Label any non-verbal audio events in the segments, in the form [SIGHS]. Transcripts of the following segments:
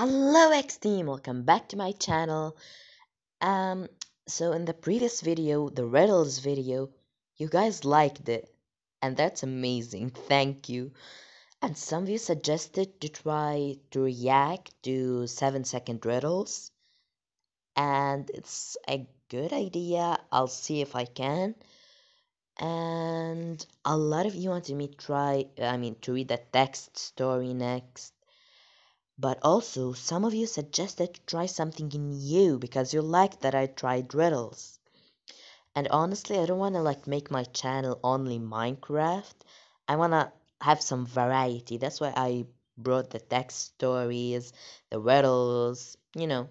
Hello X team, welcome back to my channel. Um, so in the previous video, the riddles video, you guys liked it, and that's amazing. [LAUGHS] Thank you. And some of you suggested to try to react to 7 second riddles, and it's a good idea. I'll see if I can. And a lot of you wanted me to try, I mean, to read the text story next but also, some of you suggested to try something new because you liked that I tried riddles. And honestly, I don't want to like make my channel only Minecraft. I want to have some variety. That's why I brought the text stories, the riddles, you know.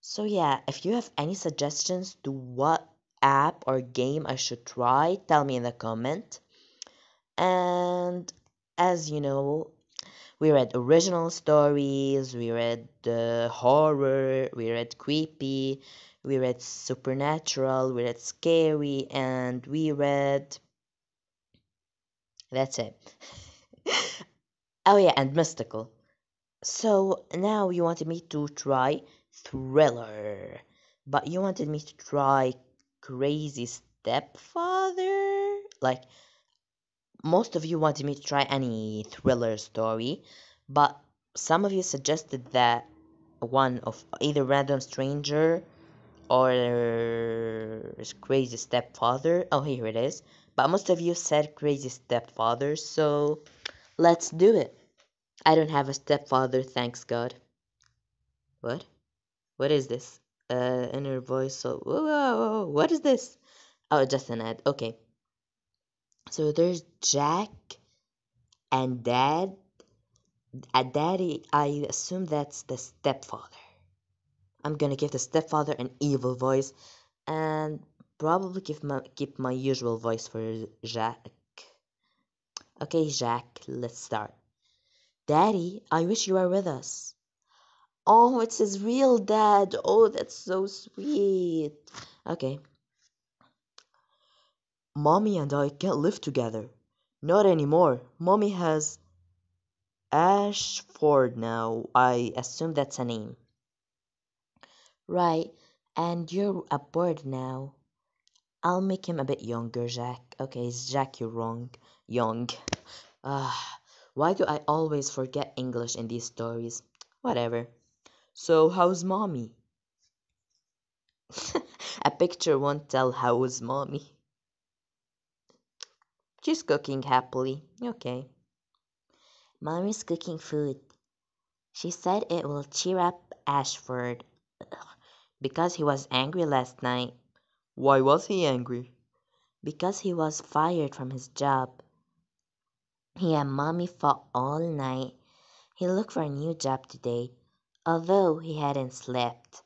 So yeah, if you have any suggestions to what app or game I should try, tell me in the comment. And as you know, we read original stories, we read uh, horror, we read creepy, we read supernatural, we read scary, and we read. That's it. [LAUGHS] oh, yeah, and mystical. So now you wanted me to try thriller, but you wanted me to try crazy stepfather? Like, most of you wanted me to try any thriller story, but some of you suggested that one of either Random Stranger or Crazy Stepfather. Oh, here it is. But most of you said Crazy Stepfather, so let's do it. I don't have a stepfather, thanks God. What? What is this? Uh, inner voice. So, whoa, whoa, whoa, what is this? Oh, just an ad. Okay. So there's Jack and Dad. A daddy, I assume that's the stepfather. I'm gonna give the stepfather an evil voice and probably give my keep my usual voice for Jack. Okay, Jack, let's start. Daddy, I wish you were with us. Oh, it's his real dad. Oh, that's so sweet. Okay. Mommy and I can't live together. Not anymore. Mommy has Ashford now. I assume that's a name. Right, and you're a bored now. I'll make him a bit younger, Jack. Okay, Jack, you're wrong. Young. Ah, why do I always forget English in these stories? Whatever. So, how's mommy? [LAUGHS] a picture won't tell how's mommy. She's cooking happily. Okay. Mommy's cooking food. She said it will cheer up Ashford. [CLEARS THROAT] Because he was angry last night. Why was he angry? Because he was fired from his job. He and Mommy fought all night. He looked for a new job today, although he hadn't slept.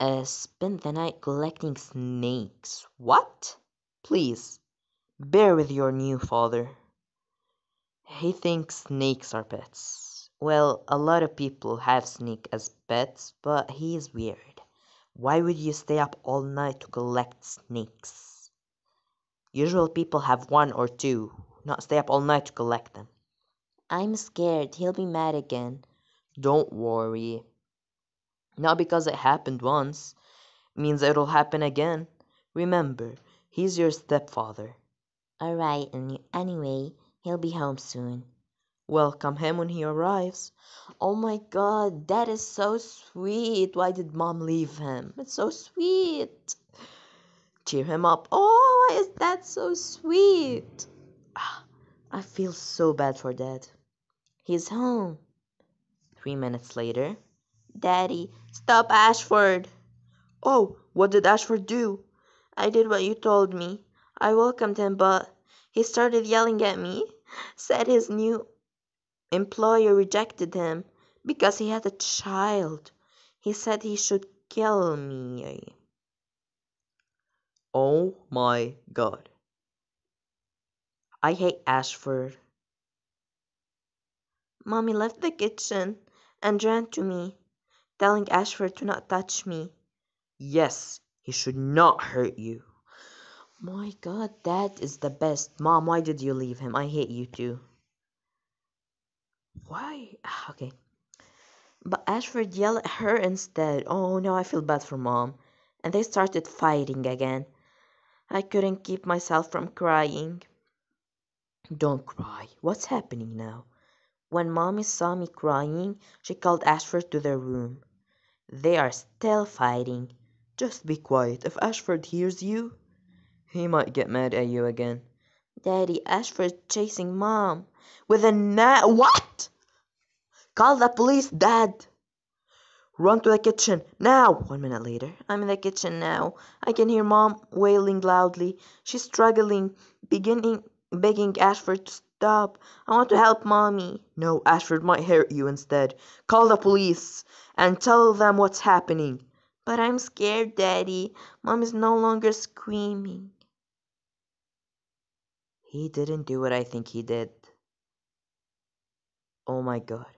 Uh, spent the night collecting snakes. What? Please, bear with your new father. He thinks snakes are pets. Well, a lot of people have snake as pets, but he is weird. Why would you stay up all night to collect snakes? Usual people have one or two, not stay up all night to collect them. I'm scared he'll be mad again. Don't worry. Not because it happened once, means it'll happen again. Remember, he's your stepfather. Alright, and anyway, He'll be home soon. Welcome him when he arrives. Oh my god, that is so sweet. Why did mom leave him? It's so sweet. Cheer him up. Oh, why is that so sweet? [SIGHS] I feel so bad for dad. He's home. Three minutes later. Daddy, stop Ashford. Oh, what did Ashford do? I did what you told me. I welcomed him, but he started yelling at me, said his new employer rejected him because he had a child. He said he should kill me. Oh my god. I hate Ashford. Mommy left the kitchen and ran to me, telling Ashford to not touch me. Yes, he should not hurt you. My god, that is the best. Mom, why did you leave him? I hate you too. Why? Ah, okay. But Ashford yelled at her instead. Oh no, I feel bad for mom. And they started fighting again. I couldn't keep myself from crying. Don't cry. What's happening now? When mommy saw me crying, she called Ashford to their room. They are still fighting. Just be quiet. If Ashford hears you, he might get mad at you again. Daddy, Ashford chasing mom with a net. What? Call the police, Dad. Run to the kitchen, now! One minute later, I'm in the kitchen now. I can hear Mom wailing loudly. She's struggling, beginning, begging Ashford to stop. I want to help Mommy. No, Ashford might hurt you instead. Call the police and tell them what's happening. But I'm scared, Daddy. Mom is no longer screaming. He didn't do what I think he did. Oh my god.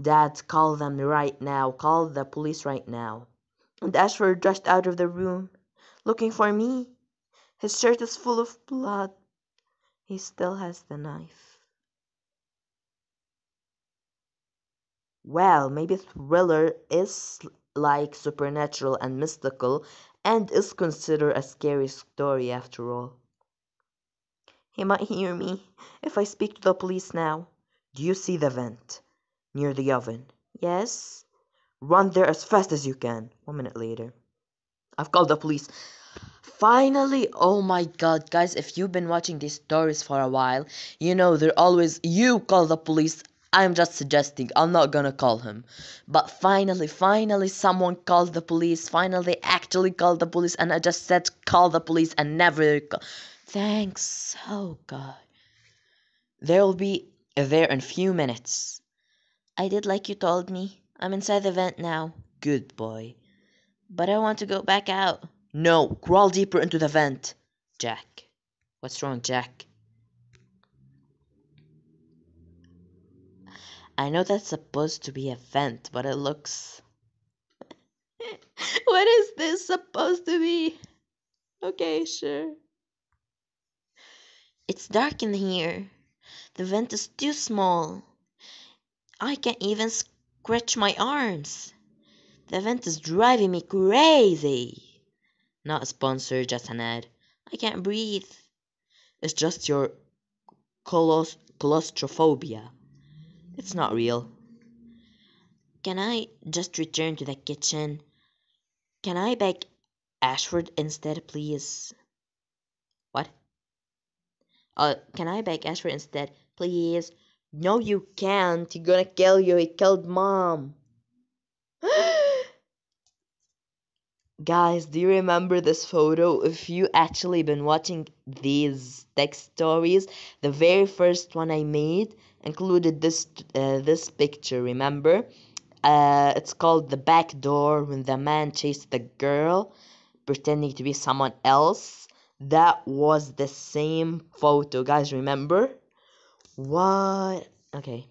Dad, call them right now. Call the police right now. And Ashford rushed out of the room, looking for me. His shirt is full of blood. He still has the knife. Well, maybe Thriller is like supernatural and mystical and is considered a scary story after all. He might hear me if I speak to the police now. Do you see the vent? near the oven. Yes? Run there as fast as you can. One minute later. I've called the police. Finally, oh my god, guys, if you've been watching these stories for a while, you know they're always, you call the police. I'm just suggesting, I'm not gonna call him. But finally, finally, someone called the police. Finally, actually called the police, and I just said call the police and never call. Thanks, oh god. They'll be there in few minutes. I did like you told me. I'm inside the vent now. Good boy. But I want to go back out. No, crawl deeper into the vent. Jack. What's wrong, Jack? I know that's supposed to be a vent, but it looks. [LAUGHS] what is this supposed to be? Okay, sure. It's dark in here. The vent is too small. I can't even stretch my arms. The vent is driving me crazy. Not a sponsor, just an ad. I can't breathe. It's just your colos- claustrophobia. It's not real. Can I just return to the kitchen? Can I beg Ashford instead, please? Uh, can I beg Ashford instead, please? No, you can't. He's gonna kill you. He killed mom. [GASPS] Guys, do you remember this photo? If you actually been watching these text stories, the very first one I made included this uh, this picture. Remember? Uh, it's called the back door when the man chased the girl, pretending to be someone else. That was the same photo, guys. Remember? What? Okay.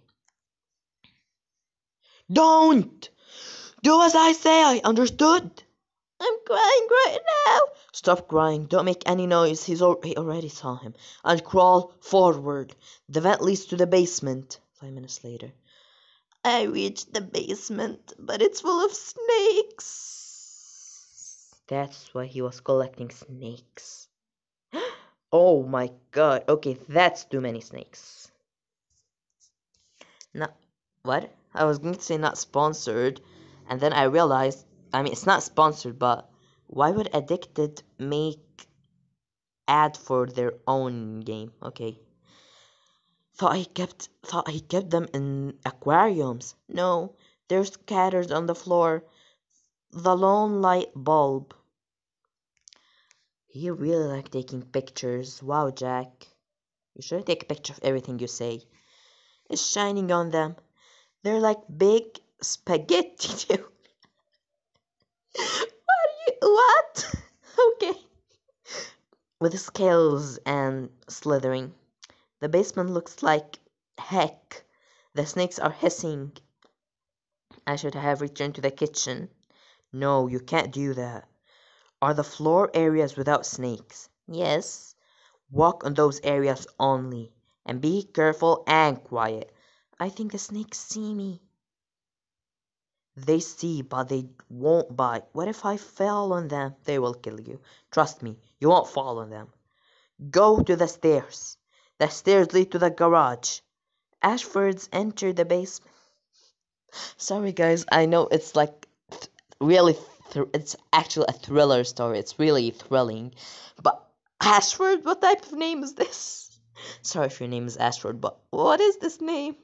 Don't! Do as I say, I understood? I'm crying right now. Stop crying. Don't make any noise. He's al he already saw him. And crawl forward. The vent leads to the basement. Five minutes later. I reached the basement, but it's full of snakes. That's why he was collecting snakes. Oh my god. Okay, that's too many snakes. Not what? I was going to say not sponsored, and then I realized. I mean, it's not sponsored, but why would Addicted make ad for their own game? Okay. Thought I kept thought I kept them in aquariums. No, they're scattered on the floor. The lone light bulb. You really like taking pictures. Wow, Jack. You should take a picture of everything you say It's shining on them. They're like big spaghetti. [LAUGHS] what? You, what? [LAUGHS] okay. With scales and slithering. The basement looks like heck. The snakes are hissing. I should have returned to the kitchen. No, you can't do that. Are the floor areas without snakes? Yes. Walk on those areas only. And be careful and quiet. I think the snakes see me. They see, but they won't bite. What if I fall on them? They will kill you. Trust me, you won't fall on them. Go to the stairs. The stairs lead to the garage. Ashford's entered the basement. [LAUGHS] Sorry, guys. I know it's like really, it's actually a thriller story. It's really thrilling. But Ashford, what type of name is this? [LAUGHS] Sorry if your name is Ashford, but what is this name?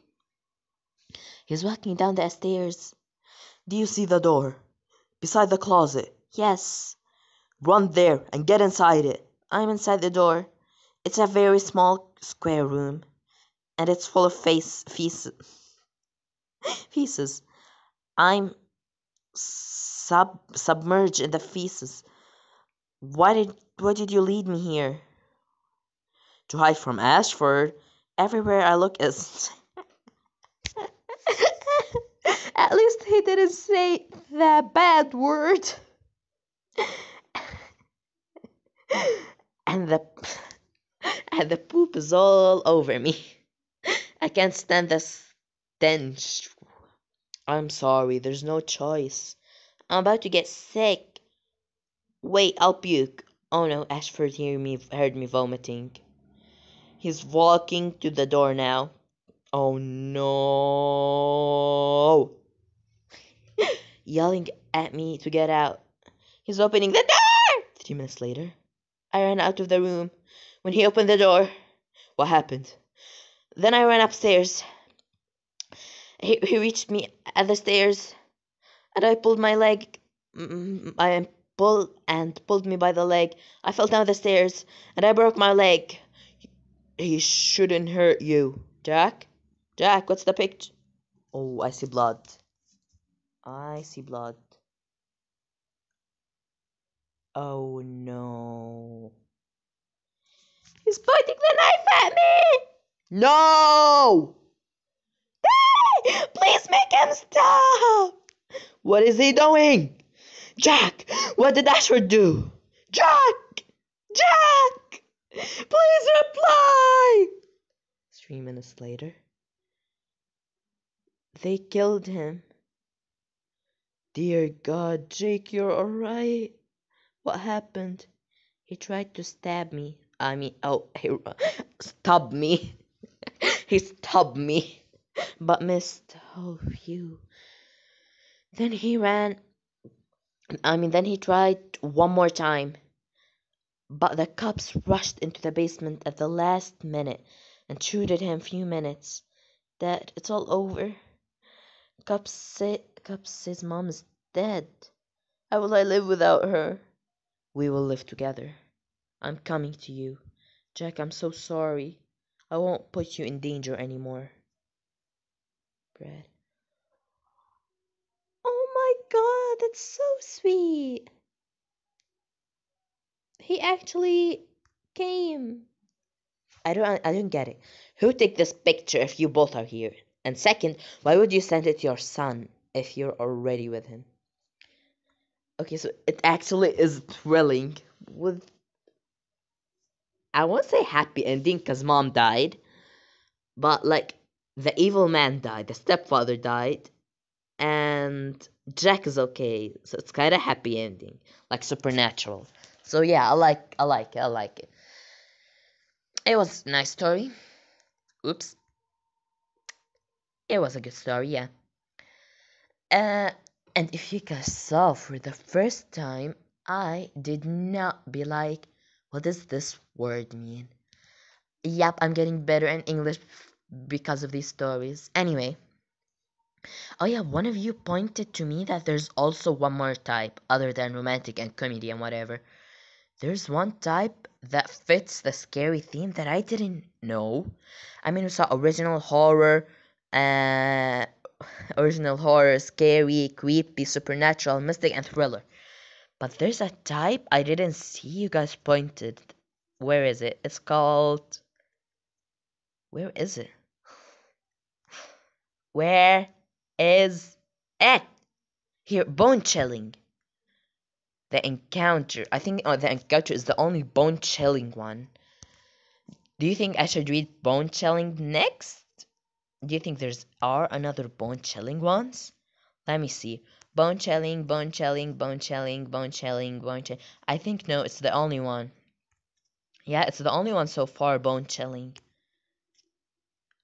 He's walking down the stairs. Do you see the door? Beside the closet. Yes. Run there and get inside it. I'm inside the door. It's a very small square room. And it's full of face feces. [LAUGHS] feces. I'm sub submerged in the feces. Why did why did you lead me here? To hide from Ashford. Everywhere I look is [LAUGHS] At least he didn't say that bad word. [LAUGHS] and the [LAUGHS] and the poop is all over me. I can't stand the stench. I'm sorry, there's no choice. I'm about to get sick. Wait, I'll puke. Oh no, Ashford hear me heard me vomiting. He's walking to the door now. Oh no. [LAUGHS] Yelling at me to get out. He's opening the door! Three minutes later, I ran out of the room. When he opened the door, what happened? Then I ran upstairs. He, he reached me at the stairs, and I pulled my leg. Mm, I pulled and pulled me by the leg. I fell down the stairs, and I broke my leg. He shouldn't hurt you, Jack. Jack, what's the picture? Oh, I see blood. I see blood. Oh no. He's pointing the knife at me! No! Please make him stop! What is he doing? Jack, what did Ashford do? Jack! Jack! Please reply! Three minutes later. They killed him. Dear God, Jake, you're alright. What happened? He tried to stab me. I mean, oh, [LAUGHS] he stabbed me. [LAUGHS] he stabbed me, but missed. Oh, phew. Then he ran. I mean, then he tried one more time. But the cops rushed into the basement at the last minute and shooted him few minutes. That it's all over. Cops say, Cops says mom is dead. How will I live without her? We will live together. I'm coming to you. Jack, I'm so sorry. I won't put you in danger anymore. Brad. Oh my that's so sweet. He actually came. I don't I don't get it. Who took this picture if you both are here? And second, why would you send it to your son if you're already with him? Okay, so it actually is thrilling with I won't say happy ending because mom died, but like the evil man died, the stepfather died, and Jack is okay, so it's kind of happy ending, like supernatural. So yeah, I like, I like it, I like it. It was nice story. Oops. It was a good story, yeah. Uh, and if you guys saw for the first time, I did not be like, what does this word mean? Yep, I'm getting better in English because of these stories. Anyway. Oh yeah, one of you pointed to me that there's also one more type other than romantic and comedy and whatever. There's one type that fits the scary theme that I didn't know. I mean, we saw original horror, uh, [LAUGHS] original horror, scary, creepy, supernatural, mystic, and thriller. But there's a type I didn't see you guys pointed. Where is it? It's called. Where is it? [SIGHS] Where is it? Here, bone chilling. The encounter. I think oh, the encounter is the only bone chilling one. Do you think I should read bone chilling next? Do you think there's are another bone chilling ones? Let me see. Bone chilling, bone chilling, bone chilling, bone chilling, bone chilling. I think no, it's the only one. Yeah, it's the only one so far, bone chilling.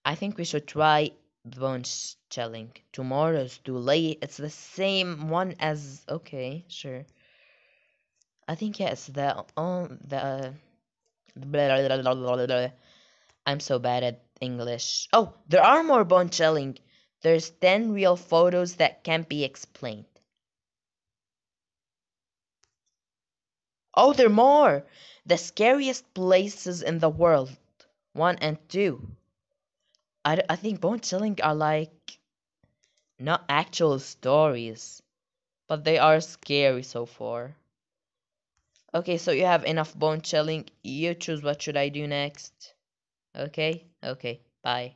I think we should try bone chilling. Tomorrow's too late. It's the same one as okay, sure. I think it's the on the blah, blah, blah, I'm so bad at English. Oh, there are more bone chilling. There's 10 real photos that can't be explained. Oh, there are more! The scariest places in the world. One and two. I, I think bone chilling are like not actual stories, but they are scary so far. Okay, so you have enough bone chilling. You choose what should I do next. Okay? Okay. Bye.